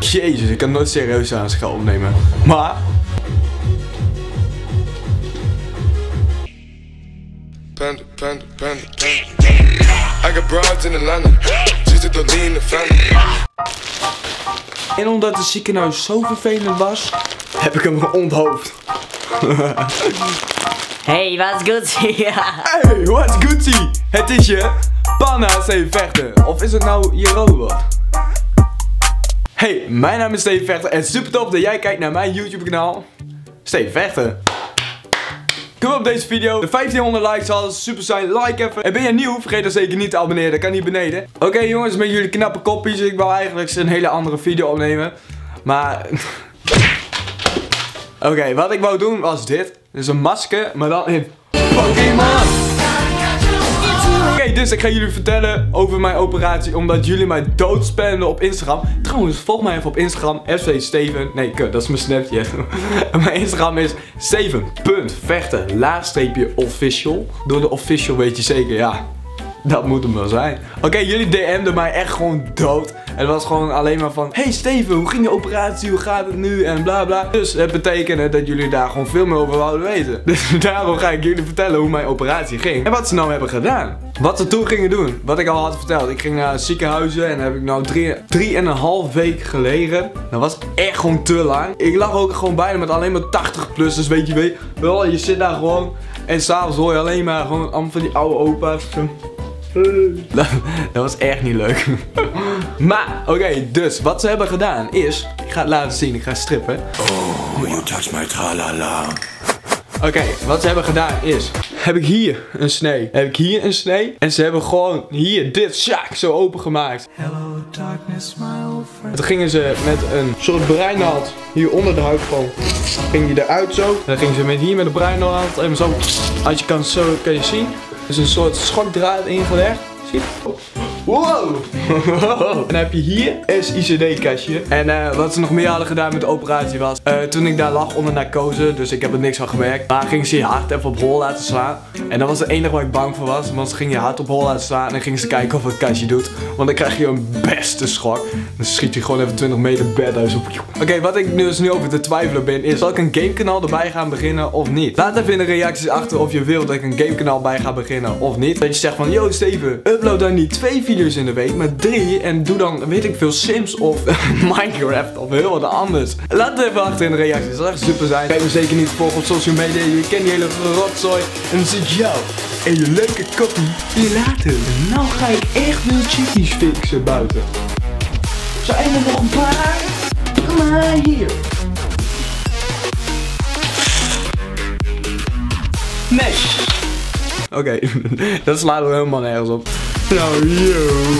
Jezus, ik kan nooit serieus aan gaan opnemen. Maar... Panda, panda, panda, panda. I got broads in Atlanta. Just to lean in the family. En omdat het ziekenhuis zo vervelend was, heb ik hem onthoofd. Hey, goed? ja. Hey, what's goodie? Het is je Panna Steven Vechten. Of is het nou je robot? Hey, mijn naam is Steven Vechten en super tof dat jij kijkt naar mijn YouTube kanaal. Steven Vechten. Kom op deze video. De 1500 likes zal super zijn. Like even. En ben je nieuw? Vergeet dan zeker niet te abonneren. Dat kan hier beneden. Oké jongens, met jullie knappe kopjes. Ik wil eigenlijk een hele andere video opnemen. Maar... Oké, wat ik wou doen was dit. Is een masker, maar dan in Pokémon. Oké, dus ik ga jullie vertellen over mijn operatie. Omdat jullie mij doodspenden op Instagram. Trouwens, volg mij even op Instagram. FC Steven. Nee, kut, dat is mijn Snapchat. mijn Instagram is Steven.vechten. Laagstreepje official. Door de official weet je zeker, ja. Dat moet hem wel zijn. Oké, jullie DM'den mij echt gewoon dood. Het was gewoon alleen maar van: Hey Steven, hoe ging de operatie? Hoe gaat het nu? En bla bla. Dus het betekende dat jullie daar gewoon veel meer over wouden weten. Dus daarom ga ik jullie vertellen hoe mijn operatie ging. En wat ze nou hebben gedaan. Wat ze toen gingen doen. Wat ik al had verteld. Ik ging naar ziekenhuizen en heb ik nou drie, drie en een half week gelegen. Dat was echt gewoon te lang. Ik lag ook gewoon bijna met alleen maar 80 plus. Dus weet je, wel, je zit daar gewoon. En s'avonds hoor je alleen maar gewoon allemaal van die oude opa's. Dat, dat was echt niet leuk. maar, oké, dus wat ze hebben gedaan is... Ik ga het laten zien, ik ga strippen. Oh, you touch my tra-la-la. Oké, wat ze hebben gedaan is... Heb ik hier een snee. Heb ik hier een snee. En ze hebben gewoon hier dit sjaak zo opengemaakt. Hello, darkness, my old friend. Toen gingen ze met een soort breinnaald hier onder de huid gewoon. Ging die eruit zo. En dan gingen ze met hier met een breinnaald even zo. Als je kan zo kan je zien. Dus een soort schokdraad ingelegd. Zie je? Wow! en dan heb je hier is ICD-kastje. En eh, wat ze nog meer hadden gedaan met de operatie was... eh, toen ik daar lag onder narcose, dus ik heb er niks van gemerkt. Maar ging ze je hart even op hol laten slaan. En dat was het enige waar ik bang voor was. Want ze ging je hart op hol laten slaan en gingen ze kijken of het kastje doet. Want dan krijg je een beste schok. Dan schiet je gewoon even 20 meter bedhuis op. Oké, wat ik dus nu over te twijfelen ben is... Zal ik een gamekanaal erbij gaan beginnen of niet? Laat even in de reacties achter of je wilt dat ik een gamekanaal bij ga beginnen of niet. Dat je zegt van, yo Steven, upload dan niet twee video's in de week, maar drie. En doe dan, weet ik veel, Sims of Minecraft of heel wat anders. Laat het even achter in de reacties, dat zou echt super zijn. Kijk me zeker niet volgen op social media, je kent die hele rotzooi. En dan jou en je leuke koppie hier later. Nou ga ik echt veel chickies fixen buiten. Zijn er nog een paar? Kom maar hier. Nee. Oké, dat slaat er helemaal nergens op. Nou, yo.